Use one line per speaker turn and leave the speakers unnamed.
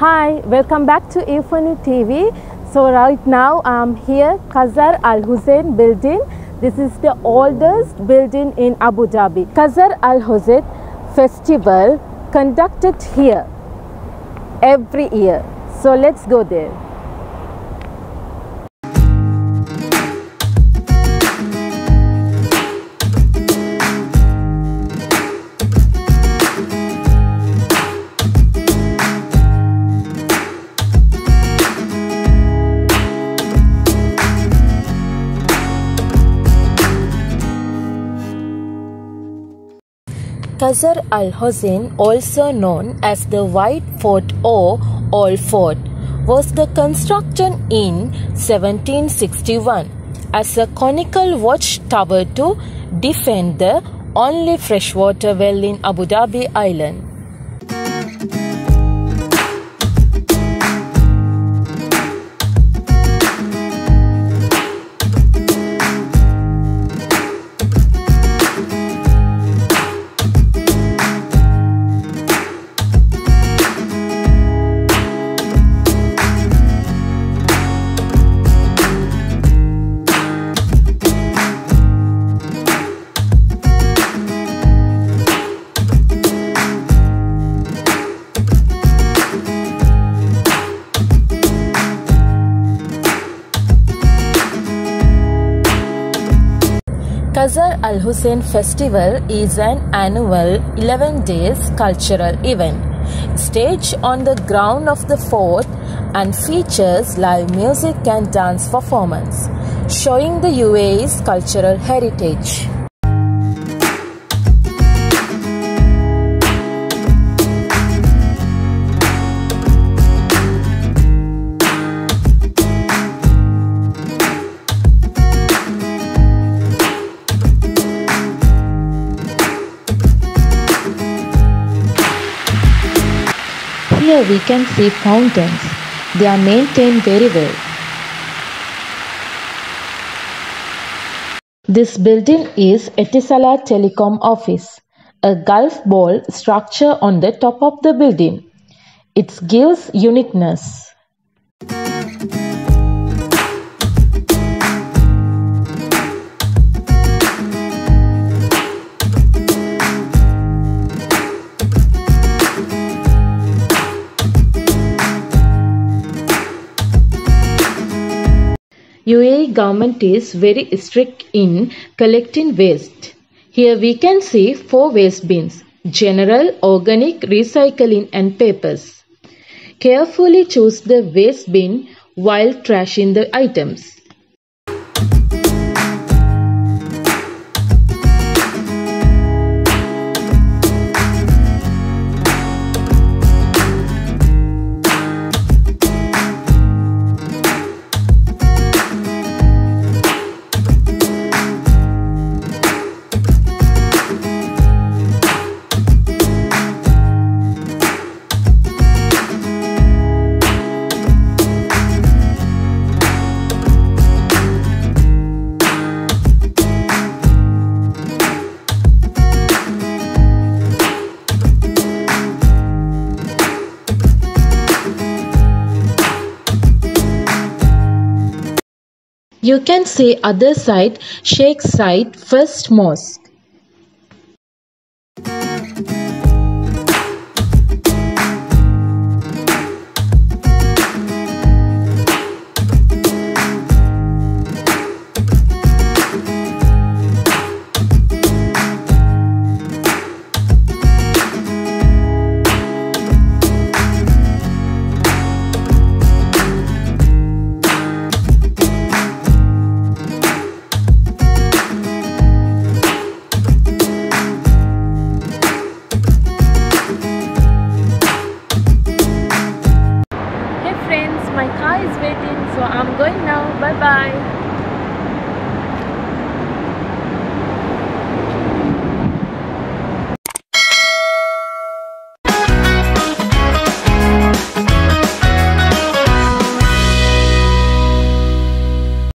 Hi, welcome back to Euphony TV. So right now I'm here Qasr Al Hosn building. This is the oldest building in Abu Dhabi. Qasr Al Hosn festival conducted here every year. So let's go there. Qasr Al Hosn, also known as the White Fort or Old Fort, was the construction in 1761 as a conical watchtower to defend the only freshwater well in Abu Dhabi island. Qasr Al Hosn Festival is an annual 11 days cultural event staged on the ground of the fort and features live music and dance performance showing the UAE's cultural heritage.
Here we can see fountains. They are maintained very well. This building is Etisalat Telecom Office, a golf ball structure on the top of the building. It gives uniqueness. UAE government is very strict in collecting waste. Here we can see four waste bins, general, organic, recycling and papers. Carefully choose the waste bin while trashing the items. You can see other side, Sheikh Zayed First Mosque.